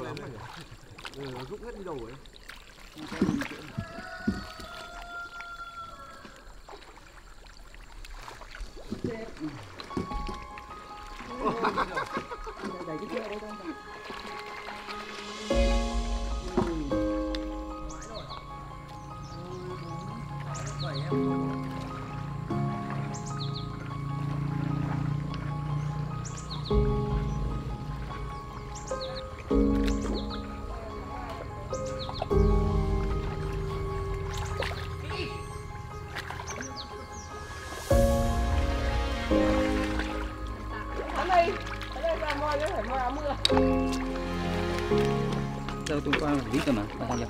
À đâu tôi qua một ít rồi mà ta nhập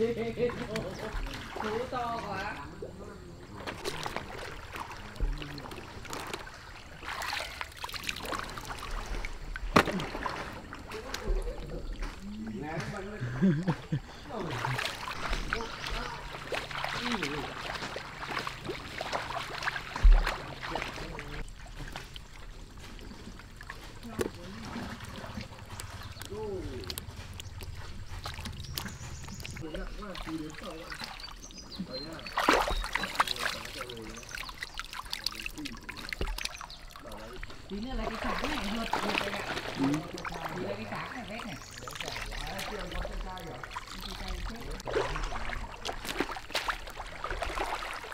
Thú to quá. tí nữa lấy cái cảng này vượt vượt đây ạ tí lấy cái cảng này vét này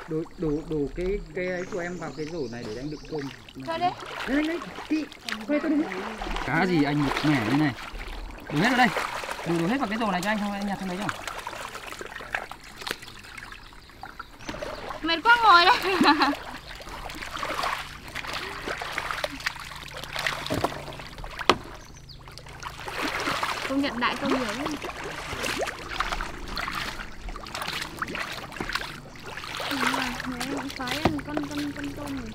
đủ đủ đủ cái cái ấy của em vào cái rổ này để anh đựng tôm Thôi đi. đây đây chị quay tôi đúng cá gì anh một mẻ như này? Đủ hết rồi đây. Đủ đủ hết vào cái rổ này cho anh không anh nhặt trong đấy cho Mệt quá ngồi đây. Công nhận đại công nhiều lắm. Ừ, mà mẹ cũng phải ăn con con con tôm này.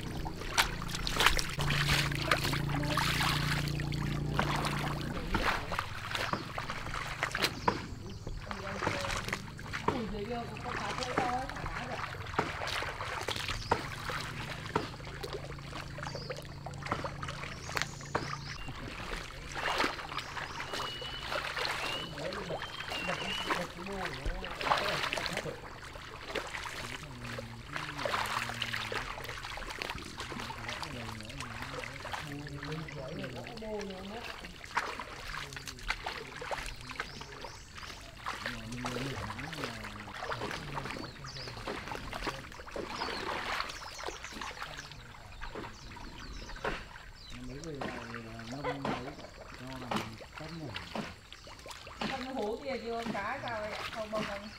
Không hú kia chưa cá sao vậy? Không bông không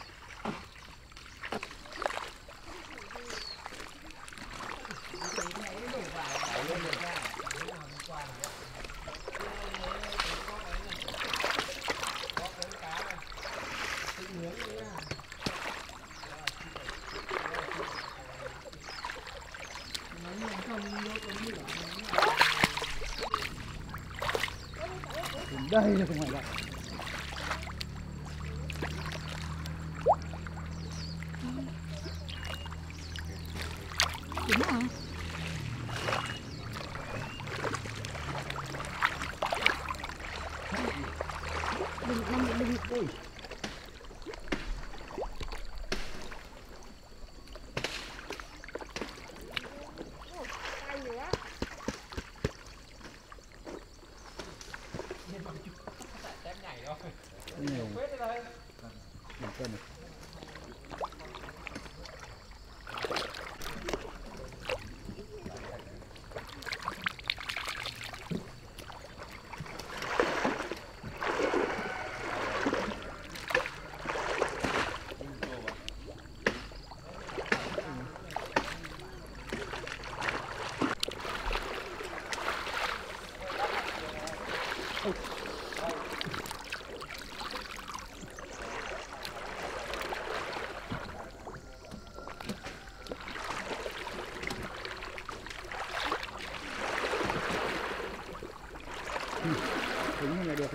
đây là không phải vậy Đúng. Đừng, đừng, đừng, đừng.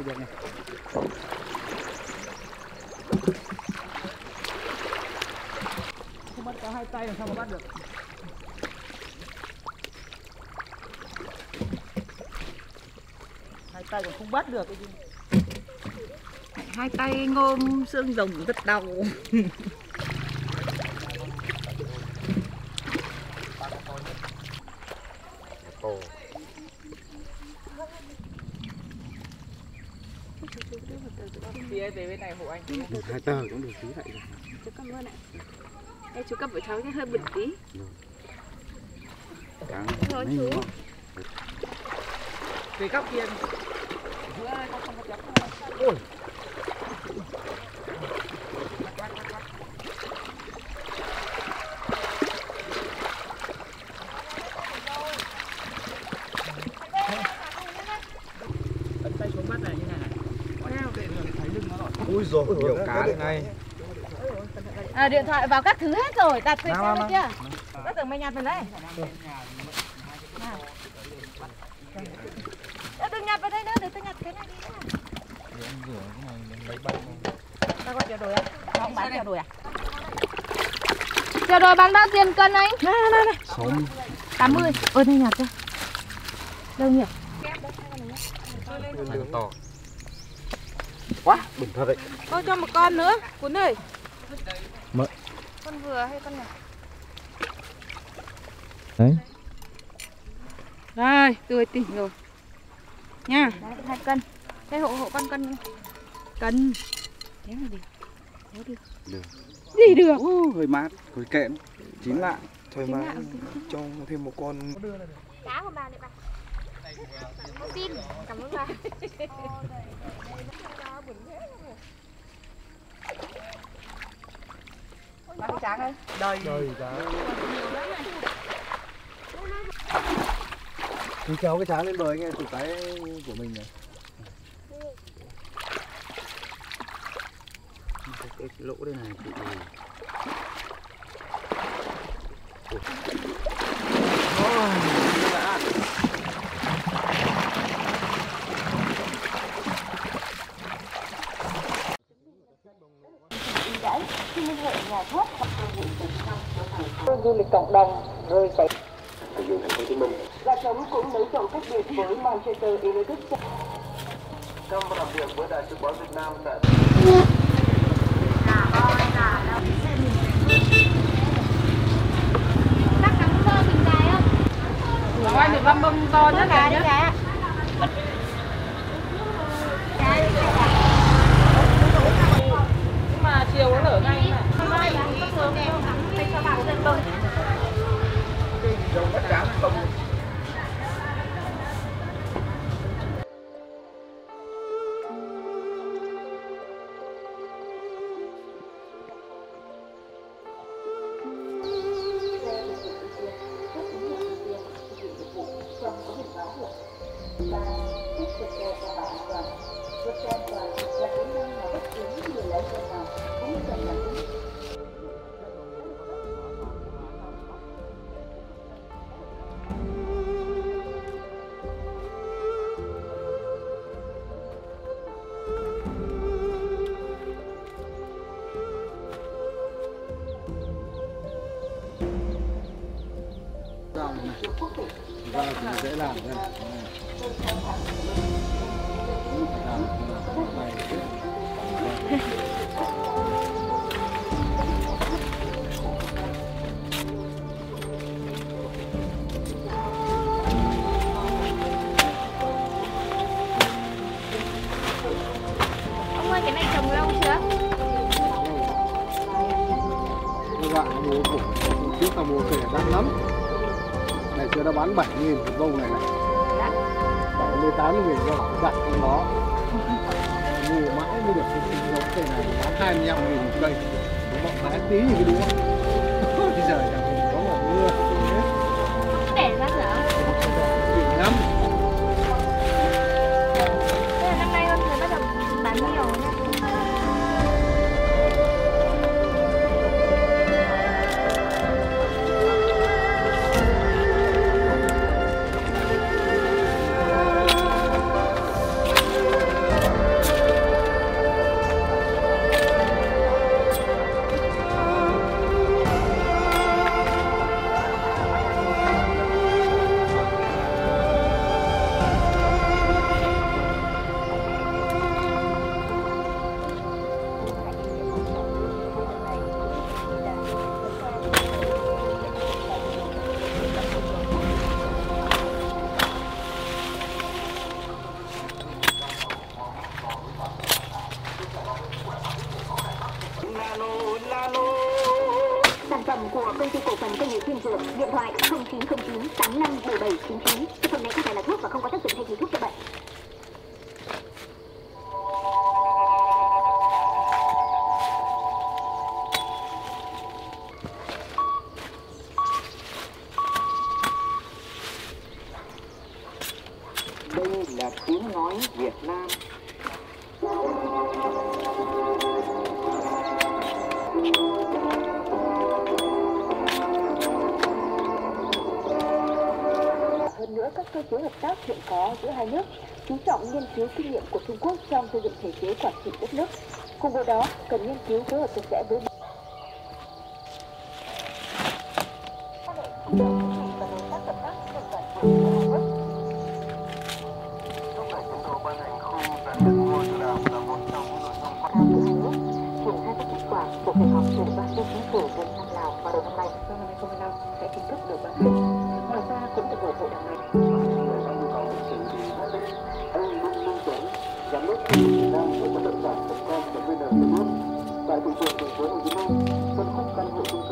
Được này. Không bắt cá hai tay làm sao mà bắt được? Hai tay còn không bắt được. Cái gì hai tay ngôm xương rồng rất đau Phía về bên này hộ anh hai tờ cũng được tí lại rồi. Chú cảm ơn ạ. Ê, chú cầm với cháu nhé hơi bực tí. Cá Rồi, mấy chú. về góc kia ấn tay xuống bắt này như này này thấy lưng nó rồi ui rồi nhiều cá thế này À, điện thoại vào các thứ hết rồi, đặt về Nào, xe nào, bên kia. Các tưởng mày nhặt về đây. Ê, đừng nhặt vào đây nữa, để tôi nhặt cái này đi nữa. Tao có chèo đồi à? Không bán chèo đồi à? Chèo đồi bán bao tiền cân anh? Này, này, này. sống 80. Ôi, đây nhặt cho. Đâu nhỉ? to quá bẩn thật đấy Cô cho một con nữa, Cuốn ơi. Con vừa hay con nhỏ? đấy Đây, tươi tỉnh rồi. Nha. Đấy, hai cân. Đây hộ hộ con cân. Cân. Thế là được. Thế được. Được. Gì được? uh, hơi mát hơi kẽm chín lại thôi Chín mà cho thêm một con Cá của bà này bà Xin, cảm ơn bà bắt cái tráng ơi. Đời. Đời cá cứ kéo cái tráng lên bờ anh em chụp cái của mình này. Cái lỗ đây này chị du lịch cộng đồng rồi sẽ Trong làm việc với Đại sứ quán Việt Nam tại Các cắm bơ mình dài không? Ngoài được băm băm to nhất Cá kìa đi nhá. cá Cá đi cá Nhưng mà chiều nó lở ngay này. Con ơi, bán có thường không? Cho bạn dân bông thì dễ 25 nghìn một cây Đúng không? giá tí như cái đúng không? cơ chế hợp tác hiện có giữa hai nước, chú trọng nghiên cứu kinh nghiệm của Trung Quốc trong xây dựng thể chế quản trị đất nước. Cùng với đó, cần nghiên cứu phối hợp chặt chẽ với của cuộc họp của ban thư chính phủ Việt Nam Lào vào đầu năm nay, năm 2015 sẽ chính thức được ban hành. Ngoài ra cũng được ủng hộ đảng. Việt Nam của bất động sản Vietcom và VNPlus tại thị trường thành phố Hồ Chí Minh, phân khúc căn hộ chung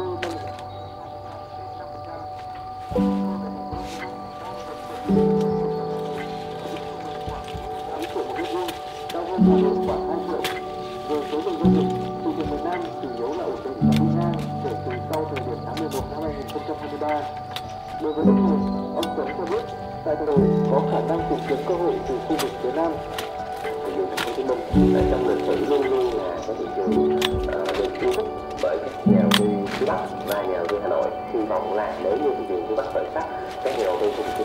đối với đất nền ông tuấn cho biết tại đây có khả năng tìm kiếm cơ hội từ khu lại nếu như thị trường phía Bắc khởi sắc các nhà đầu tư khu vực phía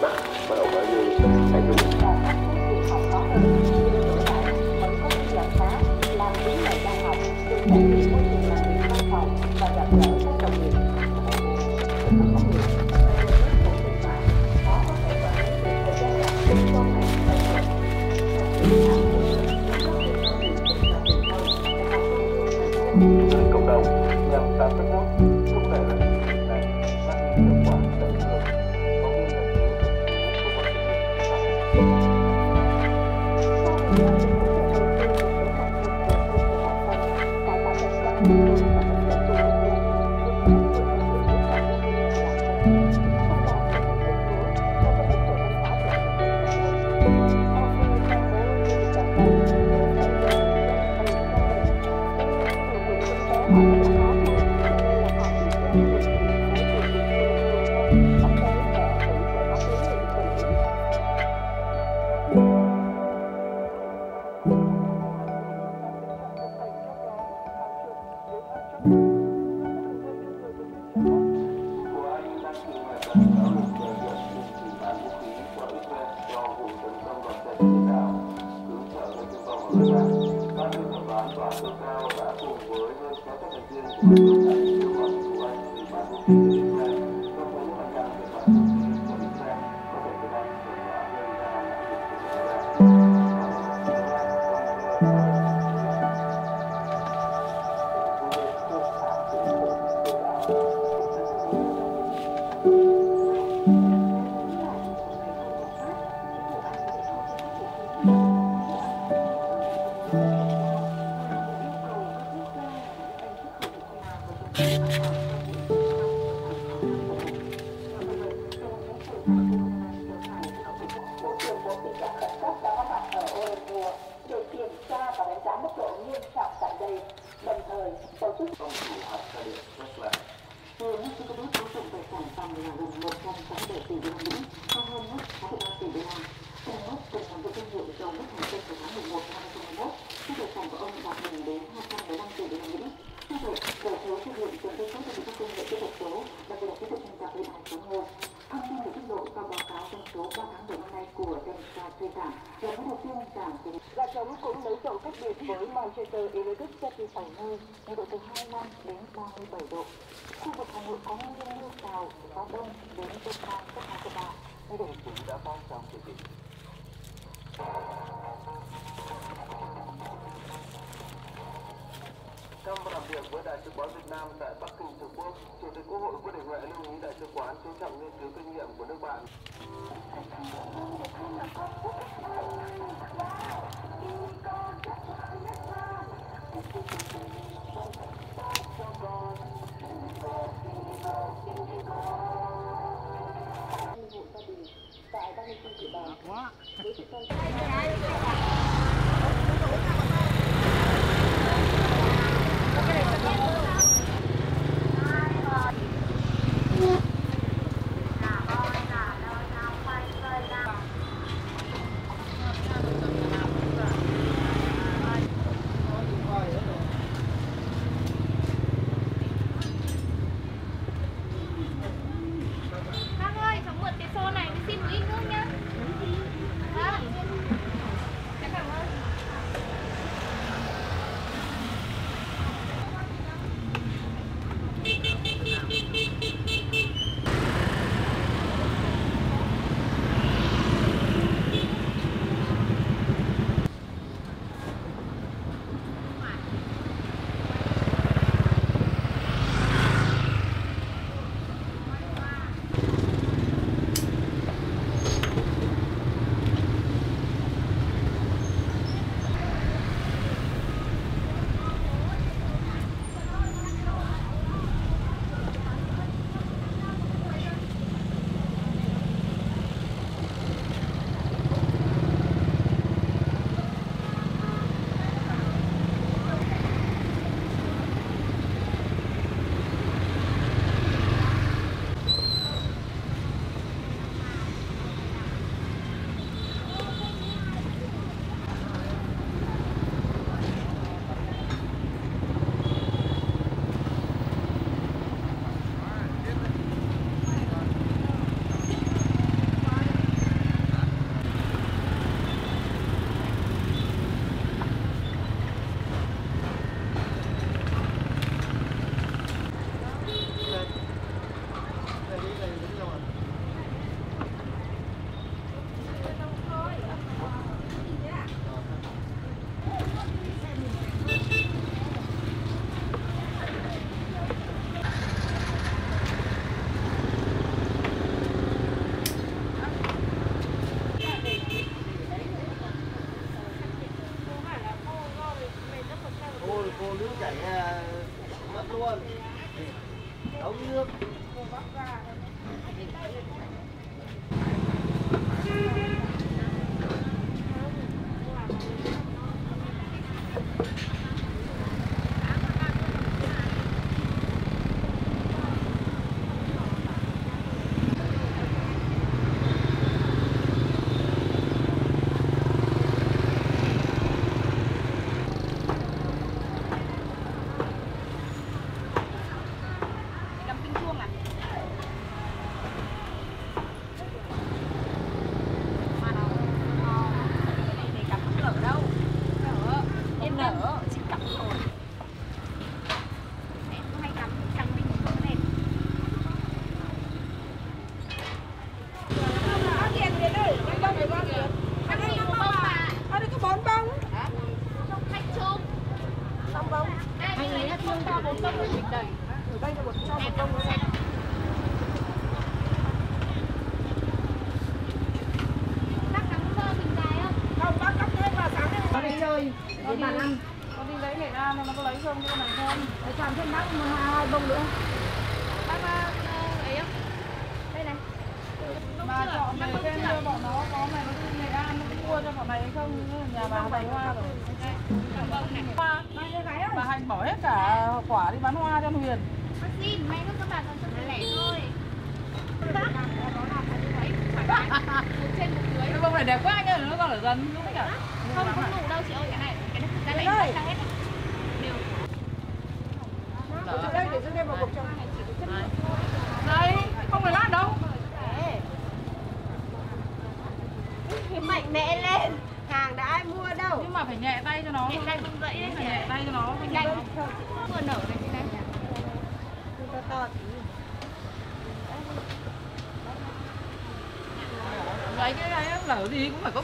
Cũng.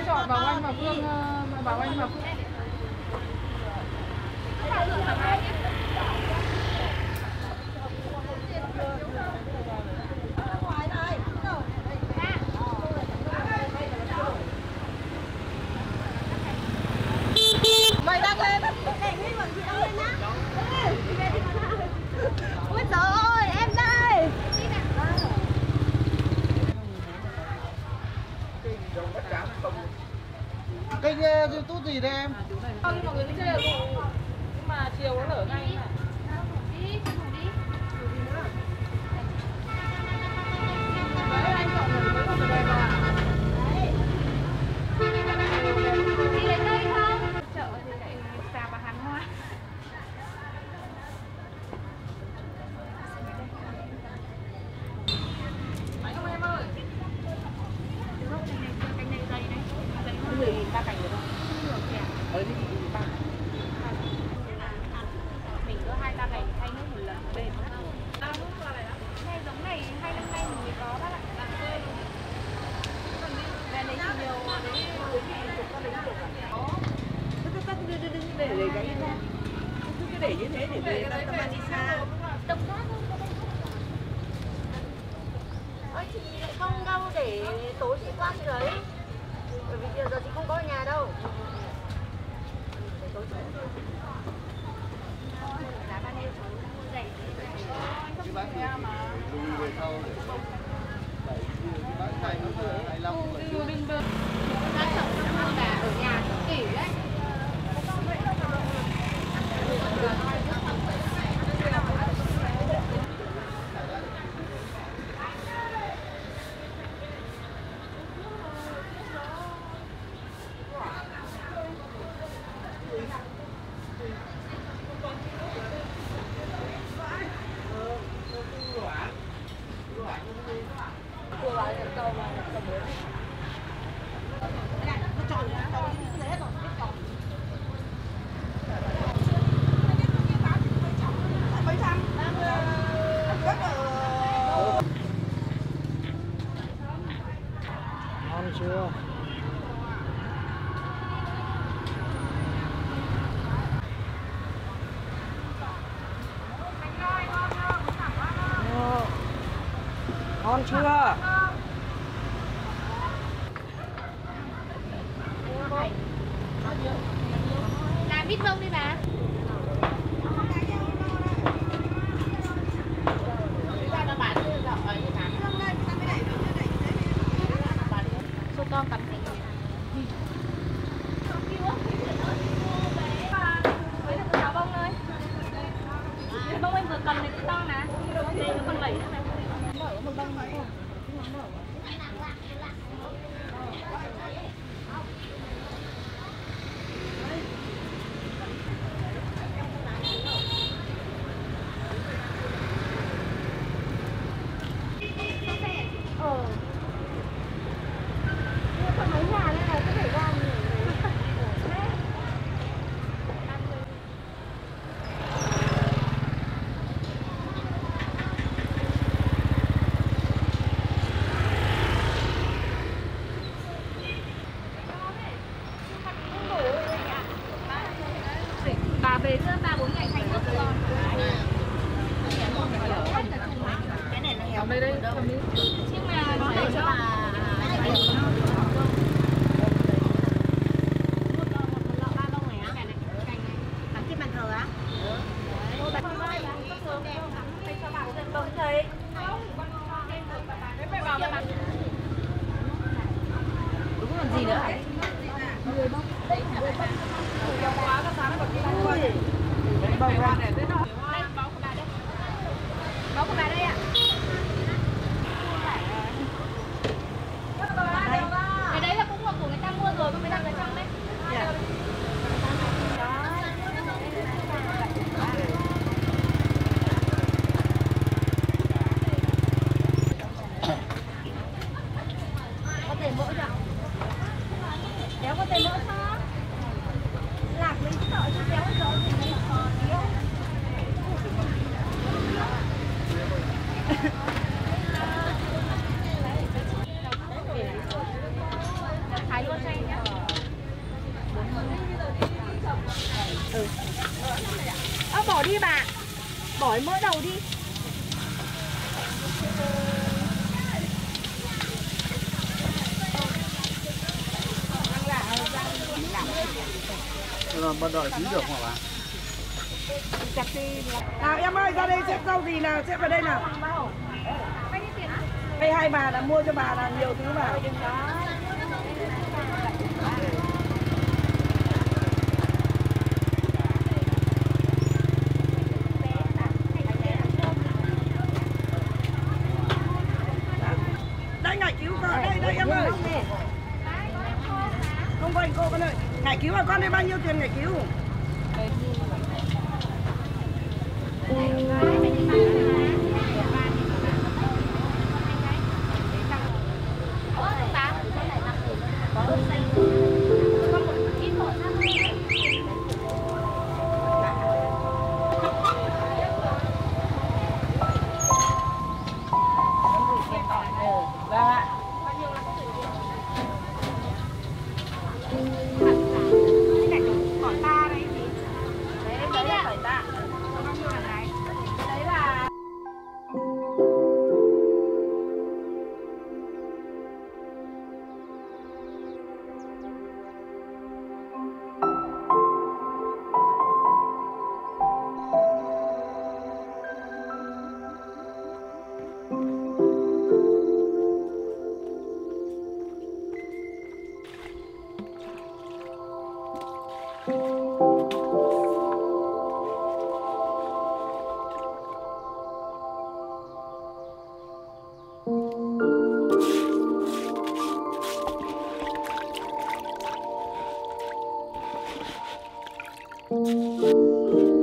chọn bảo anh và Phương ờ, bảo anh và Phương. 车啊 rồi tí được mà bà. Nào em ơi, ra đây xếp rau gì nào xếp vào đây nào. Vậy hai bà là mua cho bà là Música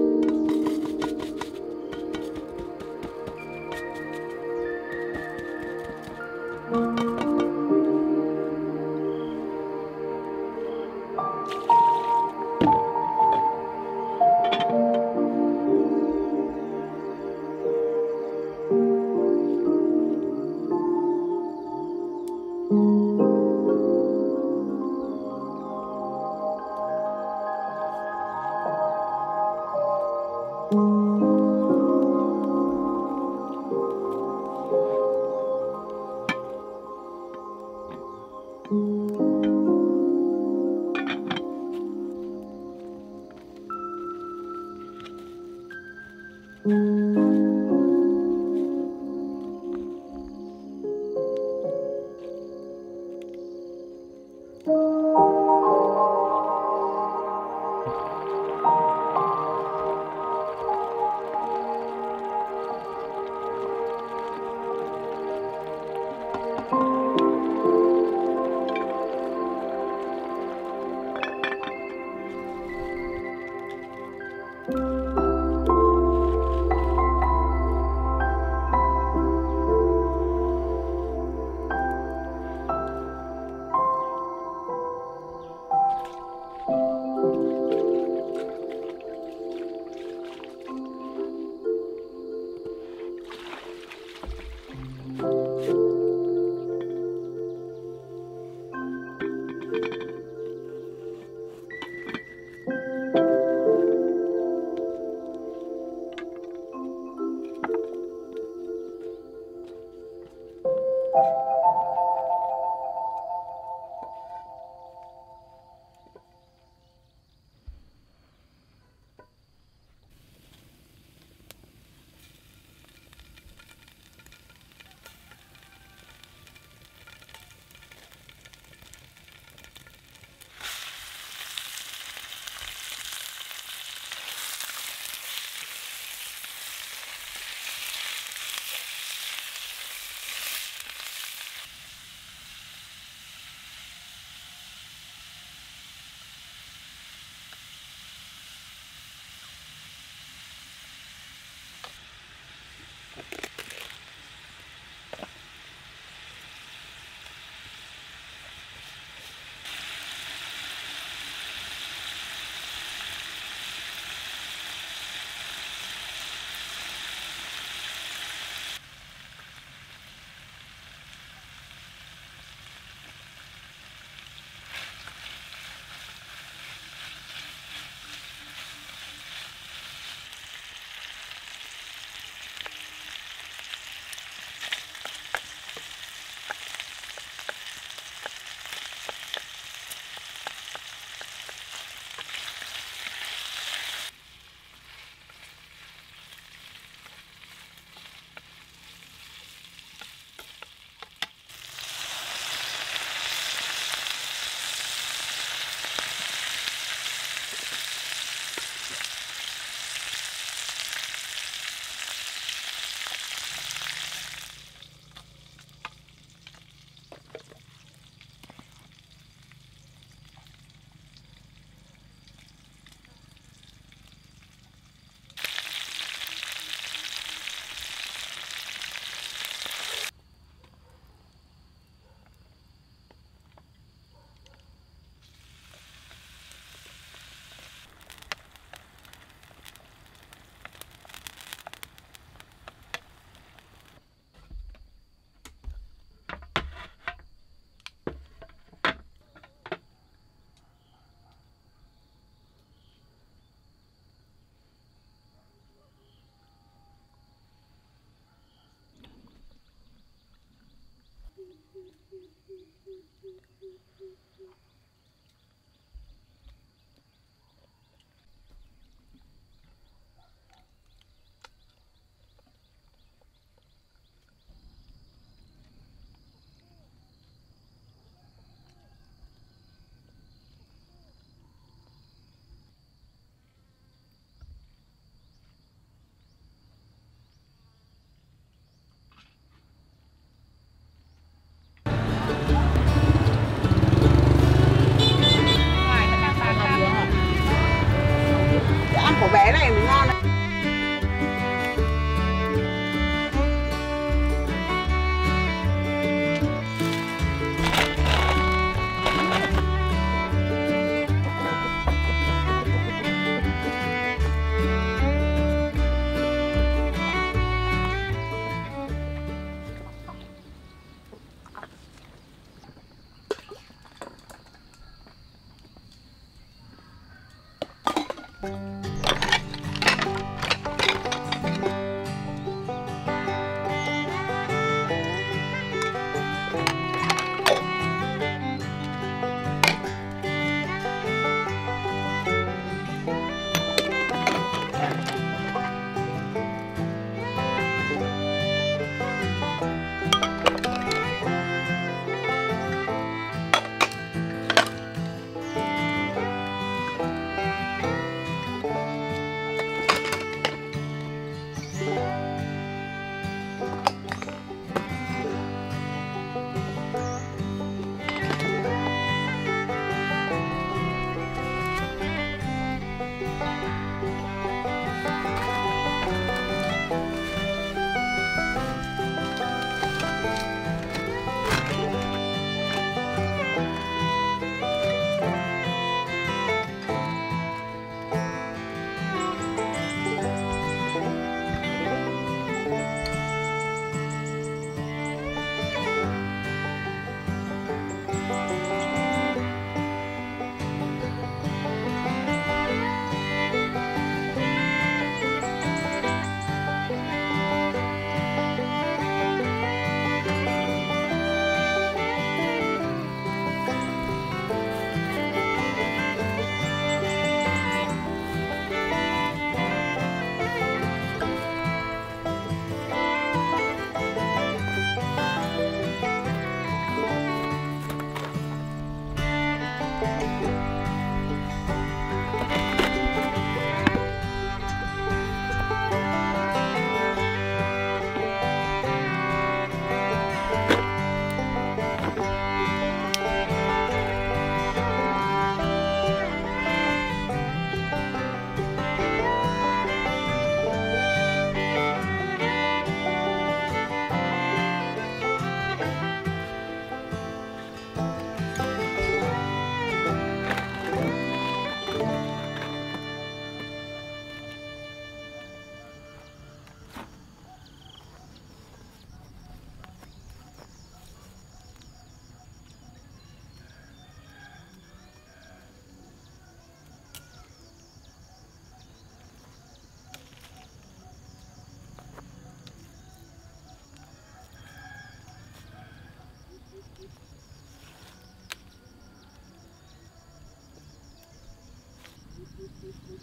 Thank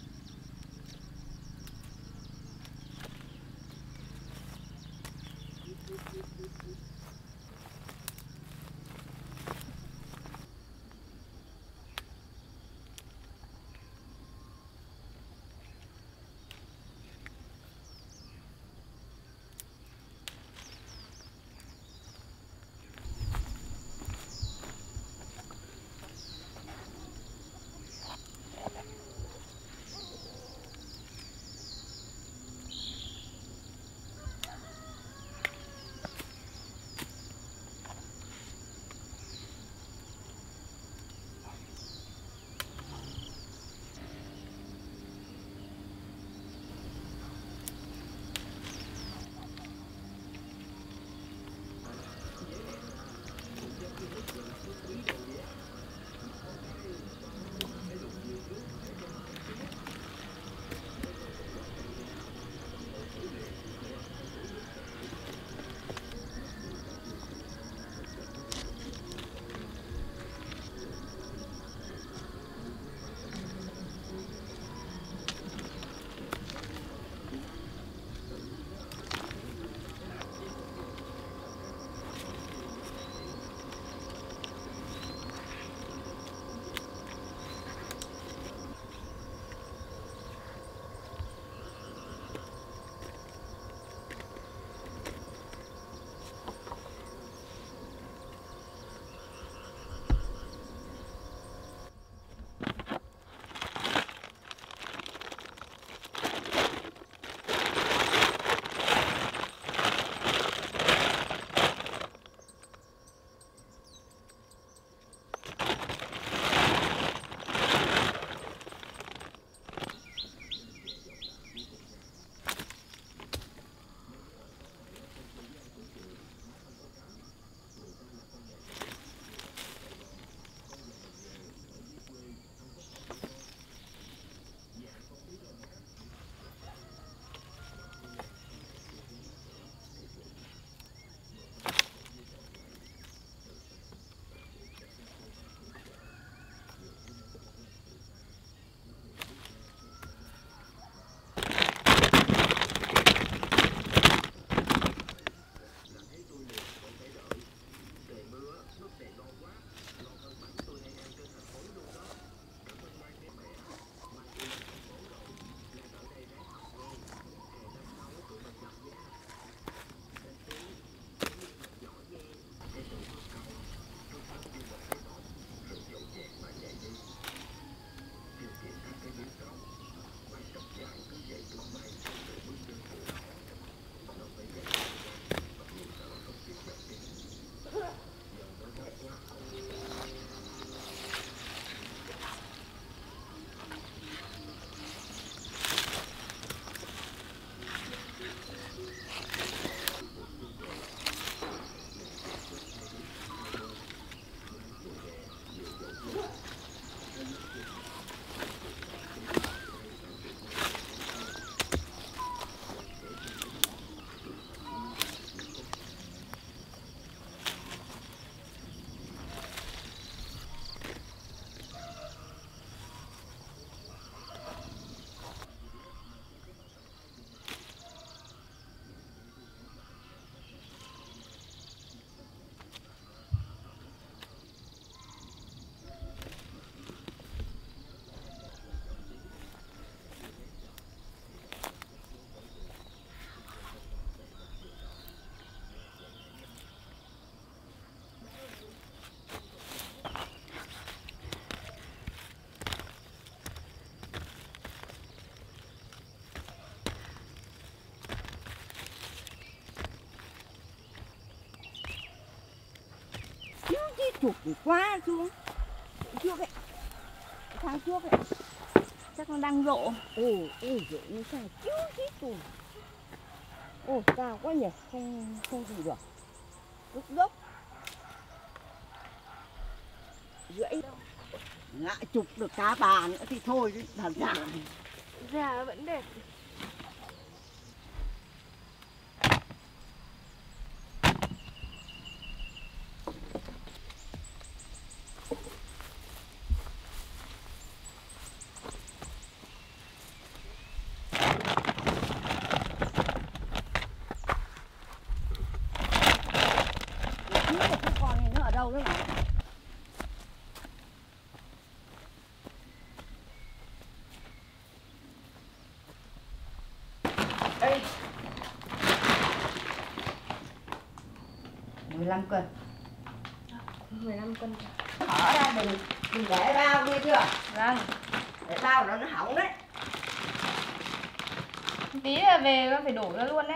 you. Chụp quá xuống. Trước ấy. Tháng trước ấy. Chắc nó đang rộ. Ồ ồ rộ như sao chú chít tù. Ồ cao quá nhỉ. Không không gì được. Lúc dốc rưỡi ngại chụp được cá bà nữa thì thôi chứ thật ra Già vẫn đẹp 15 cân. 15 cân Thở ra đừng, đừng để bao nghe chưa? Vâng. Để bao nó nó hỏng đấy. Tí là về con phải đổ ra luôn đấy.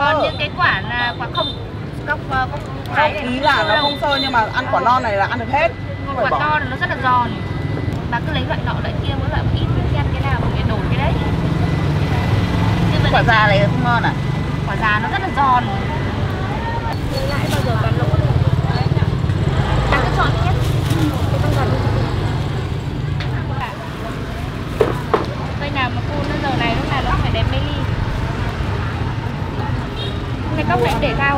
Còn sơ. những cái quả là quả không. Cốc ờ, cốc Không, thái ý là nó không sơ nhưng mà ăn quả non này là ăn được hết. Quả to là nó rất là giòn. Bà cứ lấy loại nọ loại kia với loại ít với ăn cái nào để đổi cái đấy. Quả già này không ngon à? quả già nó rất là giòn lãi bao giờ bán lỗ ta cứ chọn đi nhé cây nào mà cu nó giờ này lúc nào nó phải đẹp mê ly cái cốc này để cao rồi mà bà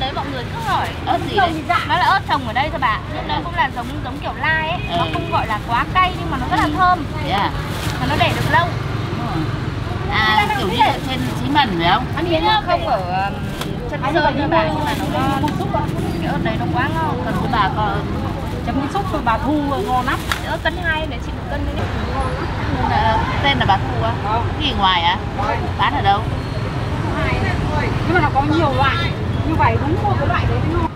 đấy mọi người cứ hỏi ớt gì đấy. nó là ớt trồng ở đây thôi bà. Nhưng nó cũng là giống giống kiểu lai ấy. Nó không gọi là quá cay nhưng mà nó rất là thơm. Và nó để được lâu. À, kiểu như ở trên xí mần phải không? ăn miếng không? Ở um, chân sơn như bà nhưng mà nó ngon. Cái ớt đấy nó quá ngon. Còn của bà có chấm cái súp thôi bà thu ngon lắm ớt cân hai để chị một cân đấy ờ, tên là bà Thu á? Cái gì ngoài á? Bán ở đâu? Nhưng mà nó có nhiều loại. Như vậy đúng mua cái loại đấy mới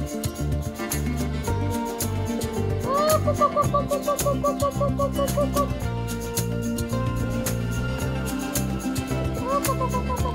ポコポコポコポコポコポポポポポポ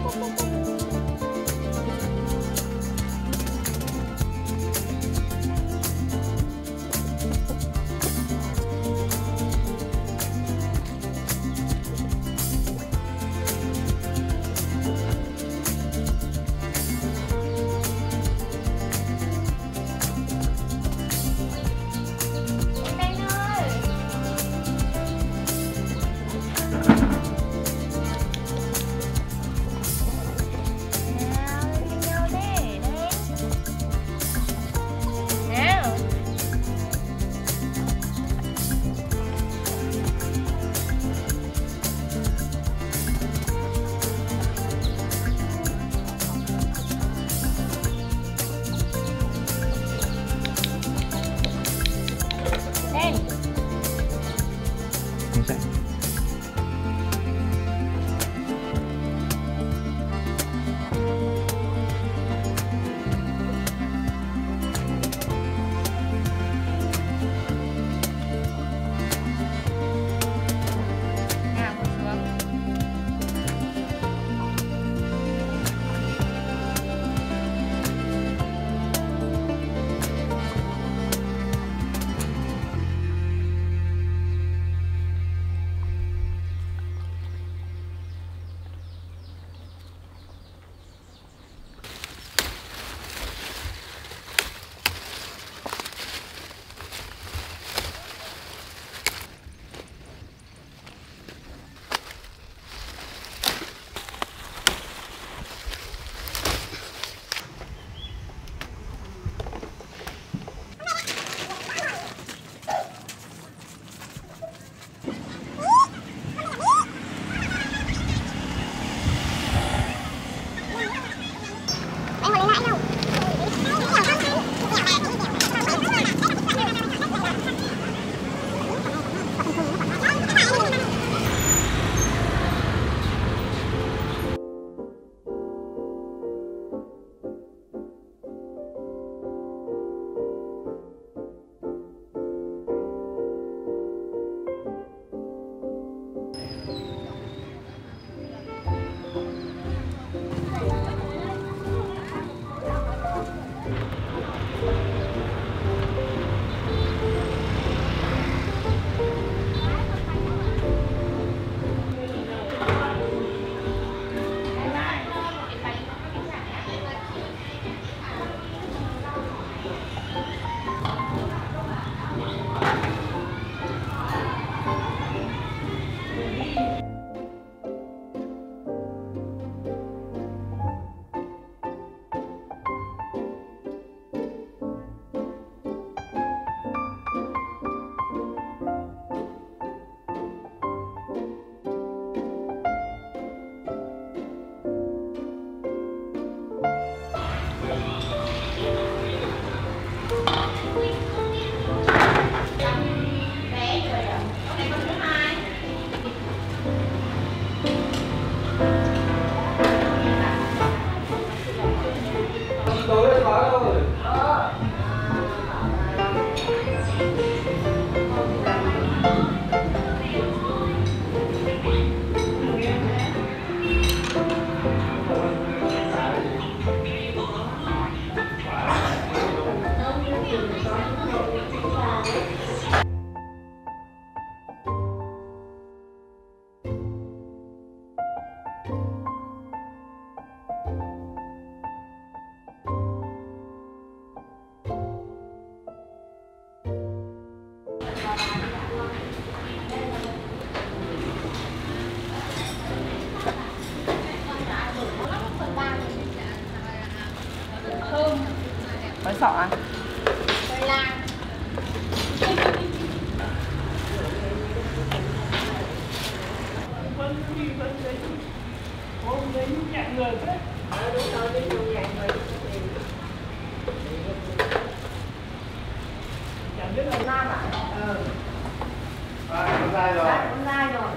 Con dai rồi. Con dai rồi.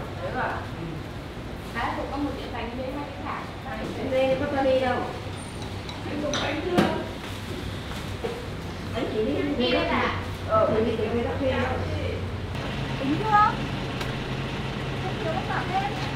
Đấy, cũng có một đĩa bánh với hai cái thả. Đây có đi đâu? Anh chỉ đi ăn Đi đây là Ờ, thì đi chưa? Chưa có sợ hết.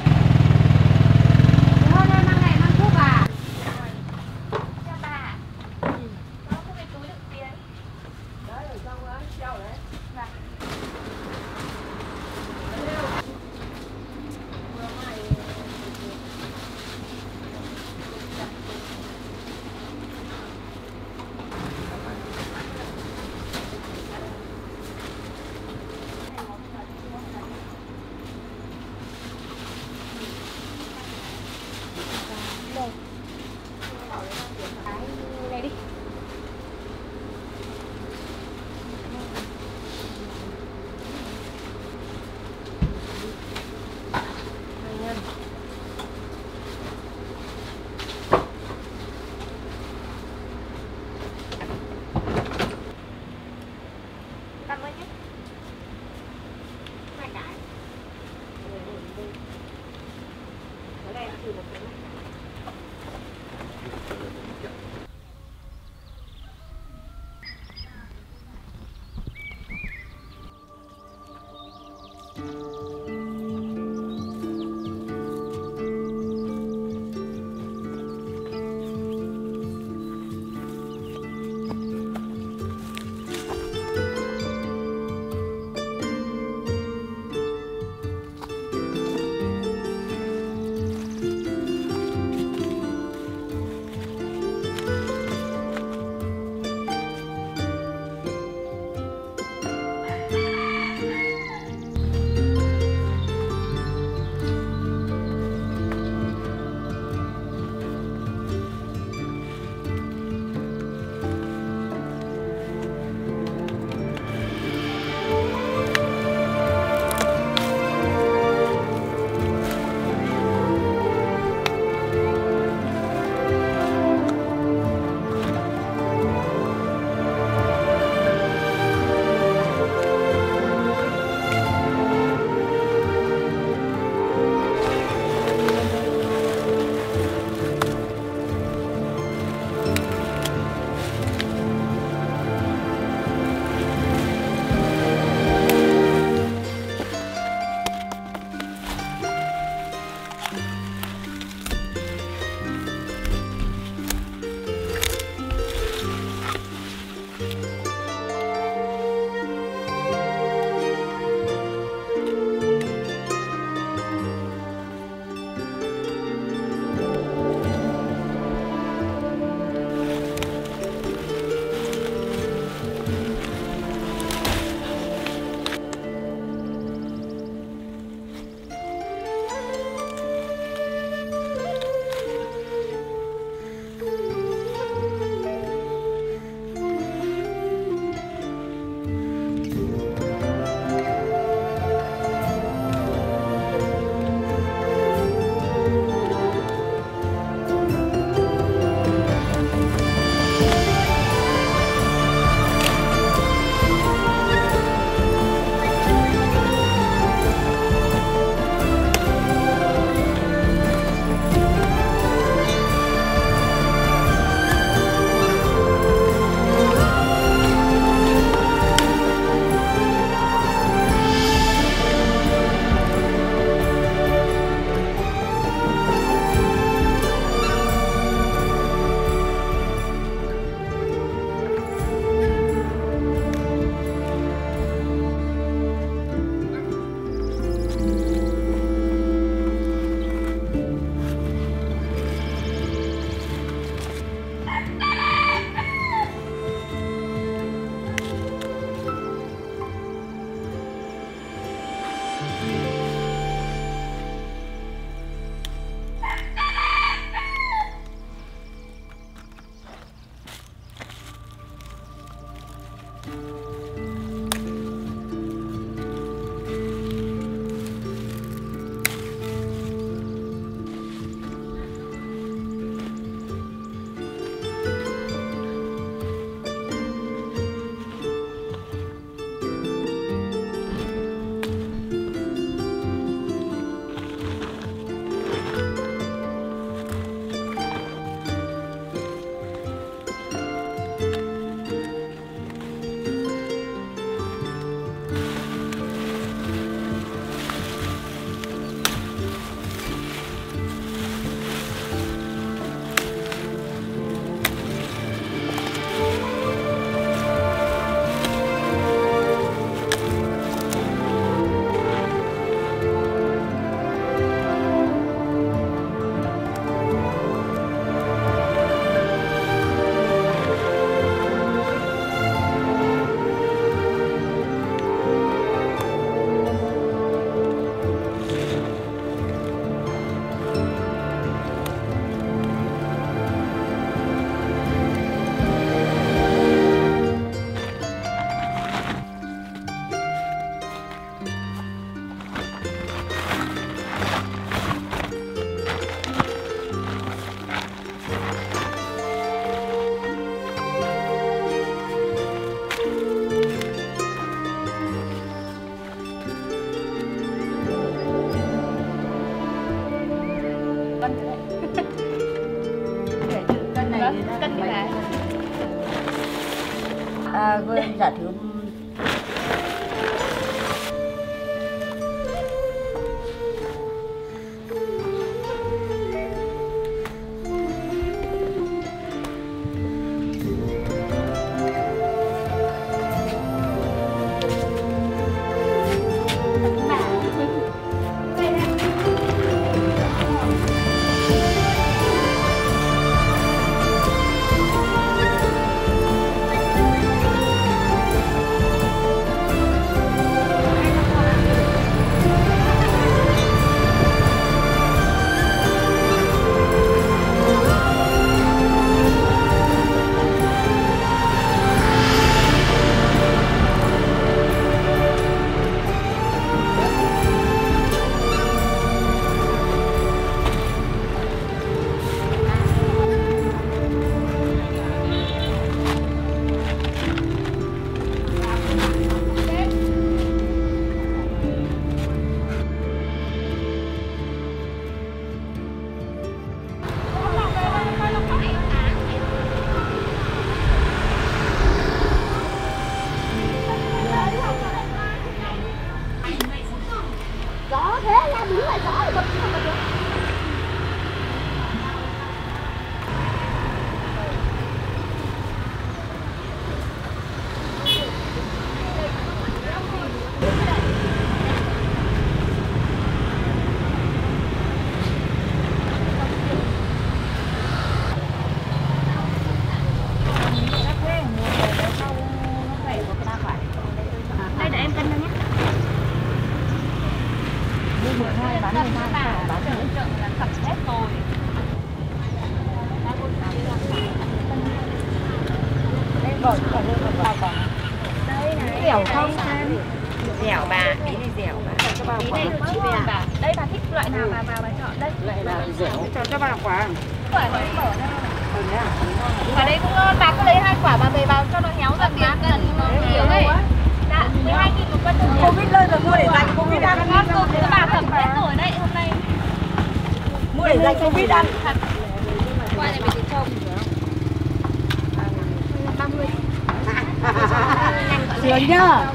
天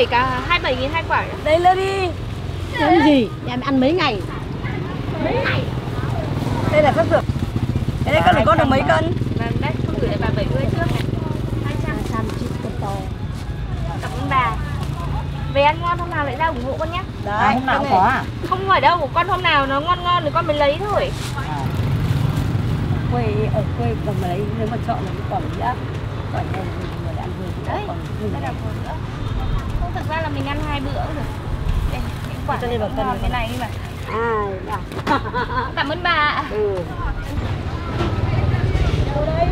27 cả 27 nghìn hai quả Đây lên đi. Cái gì? Em ăn mấy ngày? đây là sắp sửa cái đấy con được con được mấy cân? Vâng, đấy, không gửi lại bà 70 trước này. 200 trăm. Chín con to Cảm ơn bà. Về ăn ngon hôm nào lại ra ủng hộ con nhé. Đấy hôm nào cũng có à? Không phải đâu, con hôm nào nó ngon ngon thì con mới lấy thôi. Quê ở quê còn mà lấy nếu mà chọn là cái quả nhá quả này thì người ăn vừa Đấy, còn Đây là một nữa Không, thực ra là mình ăn hai bữa cũng được. Đây, những quả bảo cân ngon này. cái này mà. nào Cảm ơn bà. Ừ. Hết